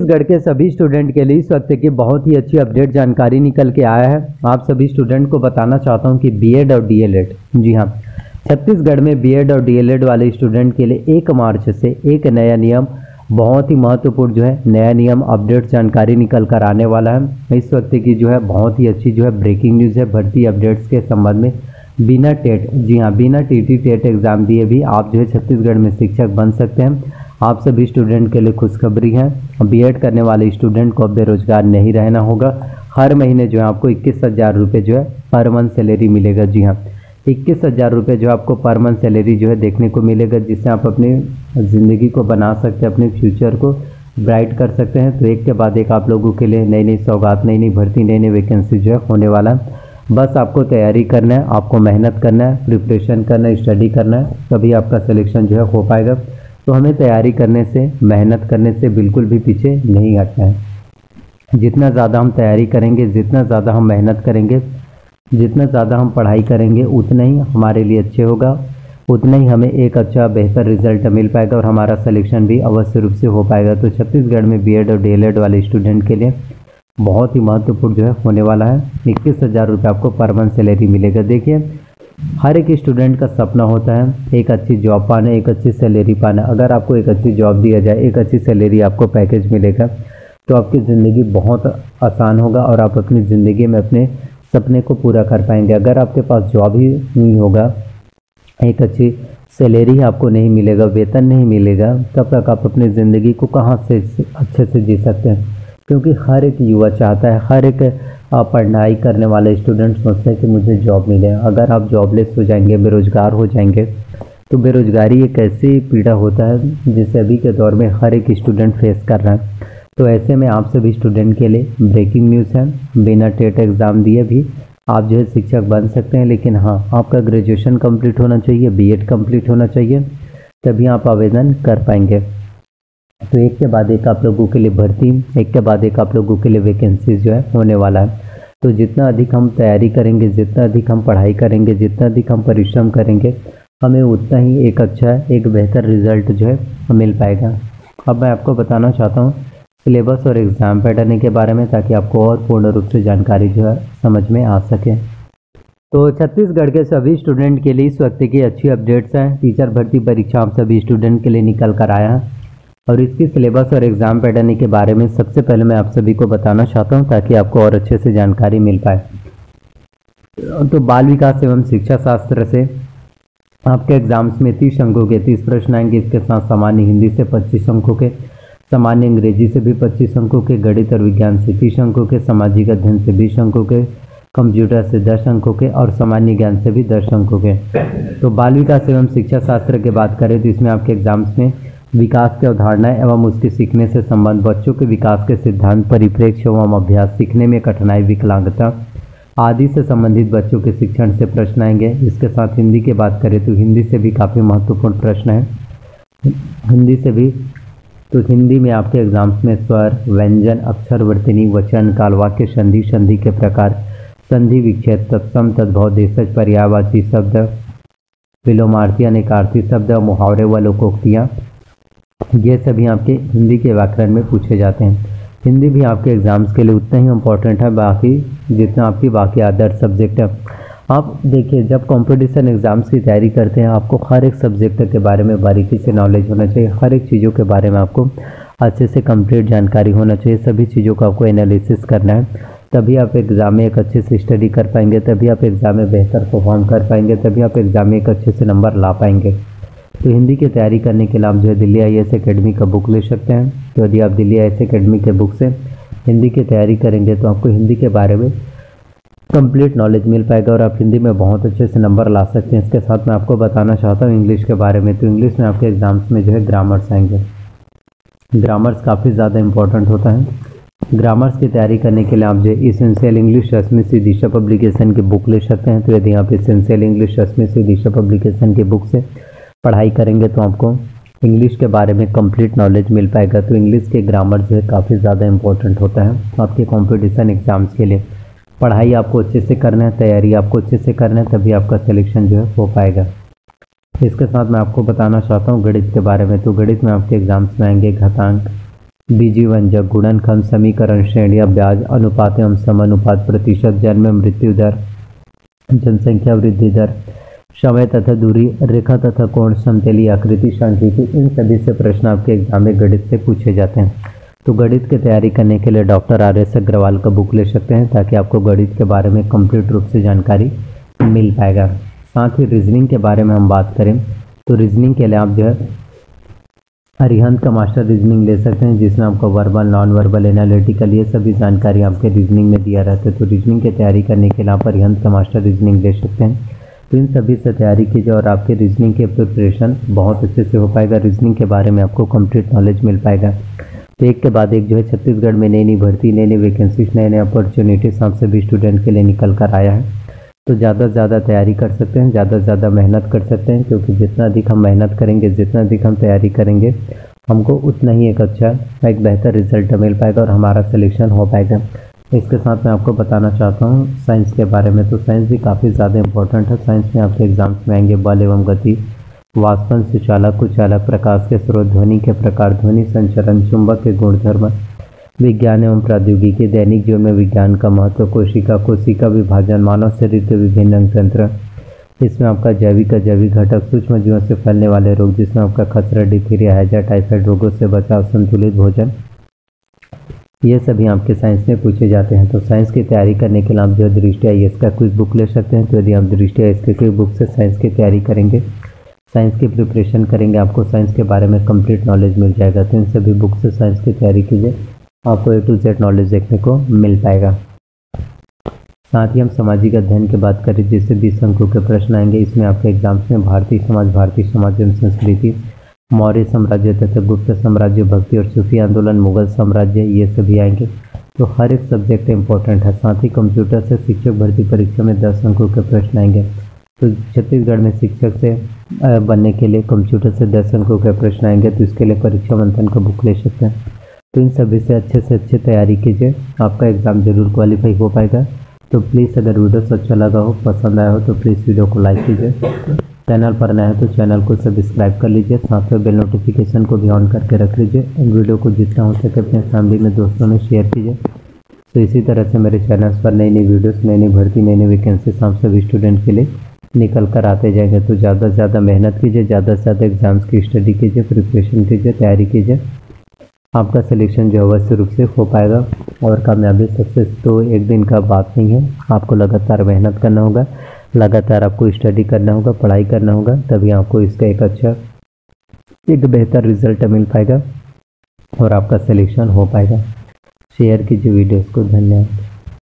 छत्तीसगढ़ के सभी स्टूडेंट के लिए इस वक्त की बहुत ही अच्छी अपडेट जानकारी निकल के आया है आप सभी स्टूडेंट को बताना चाहता हूँ कि बीएड और डीएलएड जी हाँ छत्तीसगढ़ में बीएड और डीएलएड वाले स्टूडेंट के लिए एक मार्च से एक नया नियम बहुत ही महत्वपूर्ण जो है नया नियम अपडेट जानकारी निकल कर आने वाला है इस वक्त की जो है बहुत ही अच्छी जो है ब्रेकिंग न्यूज़ है भर्ती अपडेट्स के संबंध में बिना टेट जी हाँ बिना टी टेट एग्ज़ाम दिए भी आप जो है छत्तीसगढ़ में शिक्षक बन सकते हैं आप सभी स्टूडेंट के लिए खुशखबरी है। बीएड करने वाले स्टूडेंट को अब बेरोजगार नहीं रहना होगा। हर महीने जो है आपको इक्कीस हज़ार रुपये जो है पर मंथ सैलरी मिलेगा। जी हाँ इक्कीस हज़ार रुपये जो आपको पर मंथ सैलरी जो है देखने को मिलेगा, जिससे आप अपनी ज़िंदगी को बना सकते हैं, अपने फ्यूचर को ब्राइट कर सकते हैं। तो एक के बाद एक आप लोगों के लिए नई नई सौगात नई नई भर्ती नई नई वैकेंसी जो है होने वाला है। बस आपको तैयारी करना है, आपको मेहनत करना है प्रिपरेशन करना है स्टडी करना है, तभी आपका सिलेक्शन जो है हो पाएगा। तो हमें तैयारी करने से, मेहनत करने से बिल्कुल भी पीछे नहीं हटना है। जितना ज़्यादा हम तैयारी करेंगे, जितना ज़्यादा हम मेहनत करेंगे, जितना ज़्यादा हम पढ़ाई करेंगे, उतना ही हमारे लिए अच्छे होगा, उतना ही हमें एक अच्छा बेहतर रिज़ल्ट मिल पाएगा और हमारा सिलेक्शन भी अवश्य रूप से हो पाएगा। तो छत्तीसगढ़ में बी और डी वाले स्टूडेंट के लिए बहुत ही महत्वपूर्ण जो है होने वाला है। इक्कीस हज़ार रुपये आपको पर मंथ सैलरी मिलेगा। देखिए हर एक स्टूडेंट का सपना होता है, एक अच्छी जॉब पाना, एक अच्छी सैलरी पाना। अगर आपको एक अच्छी जॉब दिया जाए, एक अच्छी सैलरी आपको पैकेज मिलेगा तो आपकी ज़िंदगी बहुत आसान होगा और आप अपनी ज़िंदगी में अपने सपने को पूरा कर पाएँगे। अगर आपके पास जॉब ही नहीं होगा, एक अच्छी सैलरी आपको नहीं मिलेगा, वेतन नहीं मिलेगा, तब तक आप अपनी ज़िंदगी को कहाँ से अच्छे से जी सकते हैं? क्योंकि हर एक युवा चाहता है, हर एक पढ़ाई करने वाले स्टूडेंट सोचते हैं कि मुझे जॉब मिले। अगर आप जॉबलेस हो जाएँगे, बेरोज़गार हो जाएँगे तो बेरोज़गारी एक ऐसी पीड़ा होता है जिसे अभी के दौर में हर एक स्टूडेंट फेस कर रहा है। तो ऐसे में आप सभी स्टूडेंट के लिए ब्रेकिंग न्यूज़ है। बिना टेट एग्ज़ाम दिए भी आप जो है शिक्षक बन सकते हैं, लेकिन हाँ आपका ग्रेजुएशन कंप्लीट होना चाहिए बीएड कंप्लीट होना चाहिए, तभी आप आवेदन कर पाएँगे। तो एक के बाद एक आप लोगों के लिए भर्ती, एक के बाद एक आप लोगों के लिए वैकेंसीज जो है होने वाला है। तो जितना अधिक हम तैयारी करेंगे, जितना अधिक हम पढ़ाई करेंगे, जितना अधिक हम परिश्रम करेंगे, हमें उतना ही एक अच्छा एक बेहतर रिज़ल्ट जो है मिल पाएगा। अब मैं आपको बताना चाहता हूँ, सिलेबस और एग्ज़ाम पैटर्न के बारे में, ताकि आपको और पूर्ण रूप से जानकारी जो है समझ में आ सके। तो छत्तीसगढ़ के सभी स्टूडेंट के लिए इस वक्त की अच्छी अपडेट्स हैं। टीचर भर्ती परीक्षा आप सभी स्टूडेंट के लिए निकल कर आया है। और इसके सिलेबस और एग्ज़ाम पैटर्न के बारे में सबसे पहले मैं आप सभी को बताना चाहता हूँ ताकि आपको और अच्छे से जानकारी मिल पाए। तो बाल विकास एवं शिक्षा शास्त्र से आपके एग्ज़ाम्स में तीस अंकों के, तीस प्रश्न आएँगे, इसके साथ सामान्य हिंदी से पच्चीस अंकों के, सामान्य अंग्रेज़ी से भी पच्चीस अंकों के, गणित और विज्ञान से तीस अंकों के, सामाजिक अध्ययन से बीस अंकों के, कंप्यूटर से दस अंकों के और सामान्य ज्ञान से भी दस अंकों के। तो बाल विकास एवं शिक्षा शास्त्र की बात करें तो इसमें आपके एग्ज़ाम्स में विकास की अवधारणा एवं उसके सीखने से संबंध, बच्चों के विकास के सिद्धांत, परिप्रेक्ष्य एवं अभ्यास सीखने में कठिनाई, विकलांगता आदि से संबंधित बच्चों के शिक्षण से प्रश्न आएँगे। इसके साथ हिंदी की बात करें तो हिंदी से भी काफ़ी महत्वपूर्ण प्रश्न है। हिंदी से भी तो हिंदी में आपके एग्ज़ाम्स में स्वर, व्यंजन, अक्षर, वर्तनी, वचन, कालवाक्य, संधि संधि के प्रकार, संधि विक्षेद तत्सम, तद्भव, देशज पर्यावाची शब्द, विलोमार्थी, अनेकार्थी शब्द, मुहावरे व लोकोक्तियाँ ये सभी आपके हिंदी के व्याकरण में पूछे जाते हैं। हिंदी भी आपके एग्ज़ाम्स के लिए उतना ही इम्पोर्टेंट है, बाकी जितना आपकी बाकी अदर सब्जेक्ट है। आप देखिए, जब कंपटीशन एग्ज़ाम्स की तैयारी करते हैं, आपको हर एक सब्जेक्ट के बारे में बारीकी से नॉलेज होना चाहिए। हर एक चीज़ों के बारे में आपको अच्छे से कंप्लीट जानकारी होना चाहिए। सभी चीज़ों का आपको एनालिसिस करना है। तभी आप एग्ज़ाम में एक अच्छे से स्टडी कर पाएँगे, तभी आप एग्ज़ाम में बेहतर परफॉर्म कर पाएँगे, तभी आप एग्ज़ाम में एक अच्छे से नंबर ला पाएँगे। तो हिंदी की तैयारी करने के लिए आप जो है दिल्ली आई एस अकेडमी का बुक ले सकते हैं। तो यदि आप दिल्ली आई एस अकेडमी के बुक से हिंदी की तैयारी करेंगे तो आपको हिंदी के बारे में कंप्लीट नॉलेज मिल पाएगा और आप हिंदी में बहुत अच्छे से नंबर ला सकते हैं। इसके साथ मैं आपको बताना चाहता हूँ इंग्लिश के बारे में। तो इंग्लिश में आपके एग्ज़ाम्स में जो है ग्रामर्स आएँगे। ग्रामर्स काफ़ी ज़्यादा इंपॉर्टेंट होता है। ग्रामर्स की तैयारी करने के लिए आप जो essential English Rashmi C Disha publication की बुक ले सकते हैं। तो यदि आप essential English Rashmi C Disha publication की बुक से पढ़ाई करेंगे तो आपको इंग्लिश के बारे में कंप्लीट नॉलेज मिल पाएगा। तो इंग्लिश के ग्रामर जो है काफ़ी ज़्यादा इंपॉर्टेंट होता है। आपके कॉम्पिटिशन एग्ज़ाम्स के लिए पढ़ाई आपको अच्छे से करना है, तैयारी आपको अच्छे से करना है, तभी आपका सिलेक्शन जो है हो पाएगा। इसके साथ मैं आपको बताना चाहता हूँ गणित के बारे में। तो गणित में आपके एग्ज़ाम्स में आएँगे घातांक बीजी व्यंजक गुणनखंड, समीकरण श्रेणियाँ ब्याज अनुपात एवं समानुपात, प्रतिशत, जन्म, मृत्यु दर, जनसंख्या वृद्धि दर समय तथा दूरी, रेखा तथा कोण, समतली आकृति, सांख्यिकी, इन सभी से प्रश्न आपके एग्ज़ाम में गणित से पूछे जाते हैं। तो गणित की तैयारी करने के लिए डॉक्टर आर एस अग्रवाल का बुक ले सकते हैं ताकि आपको गणित के बारे में कंप्लीट रूप से जानकारी मिल पाएगा। साथ ही रीजनिंग के बारे में हम बात करें तो रीजनिंग के लिए आप जो है अरिहंत का मास्टर रीजनिंग ले सकते हैं, जिसमें आपको वर्बल नॉन वर्बल एनालिटिकल ये सभी जानकारी आपके रीजनिंग में दिया रहता है। तो रीजनिंग की तैयारी करने के लिए आप अरिहंत का मास्टर रीजनिंग ले सकते हैं। तो इन सभी से तैयारी कीजिए और आपके रीजनिंग के प्रिपरेशन बहुत अच्छे से हो पाएगा। रीजनिंग के बारे में आपको कंप्लीट नॉलेज मिल पाएगा। तो एक के बाद एक जो है छत्तीसगढ़ में नई नई भर्ती नई नई वैकेंसीज नए नए अपॉर्चुनिटीज़ आप सभी स्टूडेंट के लिए निकल कर आया है। तो ज़्यादा से ज़्यादा तैयारी कर सकते हैं, ज़्यादा से ज़्यादा मेहनत कर सकते हैं, क्योंकि जितना अधिक हम मेहनत करेंगे, जितना अधिक हम तैयारी करेंगे, हमको उतना ही एक अच्छा एक बेहतर रिज़ल्ट मिल पाएगा और हमारा सिलेक्शन हो पाएगा। इसके साथ मैं आपको बताना चाहता हूँ, साइंस के बारे में तो साइंस भी काफ़ी ज़्यादा इंपॉर्टेंट है। साइंस में आपके एग्ज़ाम्स में आएँगे, बल एवं गति वास्तव सुचालक, कुचालक, प्रकाश के स्रोत, ध्वनि के प्रकार, ध्वनि संचरण, चुंबक के गुणधर्म, विज्ञान एवं प्रौद्योगिकी, दैनिक जीवन में विज्ञान का महत्व, कोशिका कोशिका विभाजन, मानव शरीर के विभिन्न अंग तंत्र। इसमें आपका जैविक जैविक घटक सूक्ष्म जीवन से फैलने वाले रोग, जिसमें आपका खतरा डिथीरिया हैजा टाइफाइड रोगों से बचाव, संतुलित भोजन ये सभी आपके साइंस में पूछे जाते हैं तो साइंस की तैयारी करने के लिए आप जो दृष्टि आई एस का क्विक बुक ले सकते हैं तो यदि आप दृष्टि आई के क्विक बुक से साइंस की तैयारी करेंगे, साइंस की प्रिपरेशन करेंगे, आपको साइंस के बारे में कंप्लीट नॉलेज मिल जाएगा तो इन सभी बुक से साइंस की तैयारी कीजिए, आपको ए टू जेड नॉलेज देखने को मिल पाएगा। साथ ही हम सामाजिक अध्ययन की बात करें, जिससे बीस अंकों के प्रश्न आएँगे, इसमें आपके एग्ज़ाम्स में भारतीय समाज भारतीय समाज एवं संस्कृति मौर्य साम्राज्य तथा गुप्त साम्राज्य, भक्ति और सूफी आंदोलन, मुगल साम्राज्य, ये सभी आएँगे। तो हर एक सब्जेक्ट इंपॉर्टेंट है। साथ ही कंप्यूटर से शिक्षक भर्ती परीक्षा में दस अंकों के प्रश्न आएँगे। तो छत्तीसगढ़ में शिक्षक से बनने के लिए कंप्यूटर से दस अंकों के प्रश्न आएँगे। तो इसके लिए परीक्षा मंथन का बुक ले सकते हैं। तो इन सभी से अच्छे से अच्छे तैयारी कीजिए। आपका एग्ज़ाम ज़रूर क्वालिफाई हो पाएगा। तो प्लीज़ अगर वीडियो अच्छा लगा हो, पसंद आया हो तो प्लीज़ वीडियो को लाइक कीजिए। चैनल पर नया है तो चैनल को सब्सक्राइब कर लीजिए, साथ में बेल नोटिफिकेशन को भी ऑन करके रख लीजिए। वीडियो को जितना हो सके अपने फैमिली में दोस्तों में शेयर कीजिए। तो इसी तरह से मेरे चैनल्स पर नई नई वीडियोस नई नई भर्ती, नई नई वैकेंसी हम सभी स्टूडेंट के लिए निकल कर आते जाएँगे। तो ज़्यादा से ज़्यादा मेहनत कीजिए, ज़्यादा से ज़्यादा एग्ज़ाम्स की स्टडी कीजिए प्रिपरेशन कीजिए, तैयारी कीजिए। आपका सिलेक्शन जो अवश्य रूप से हो पाएगा और कामयाबी सक्सेस तो एक दिन का बात नहीं है। आपको लगातार मेहनत करना होगा। लगातार आपको स्टडी करना होगा, पढ़ाई करना होगा, तभी आपको इसका एक अच्छा एक बेहतर रिज़ल्ट मिल पाएगा और आपका सिलेक्शन हो पाएगा। शेयर कीजिए वीडियोस को, धन्यवाद।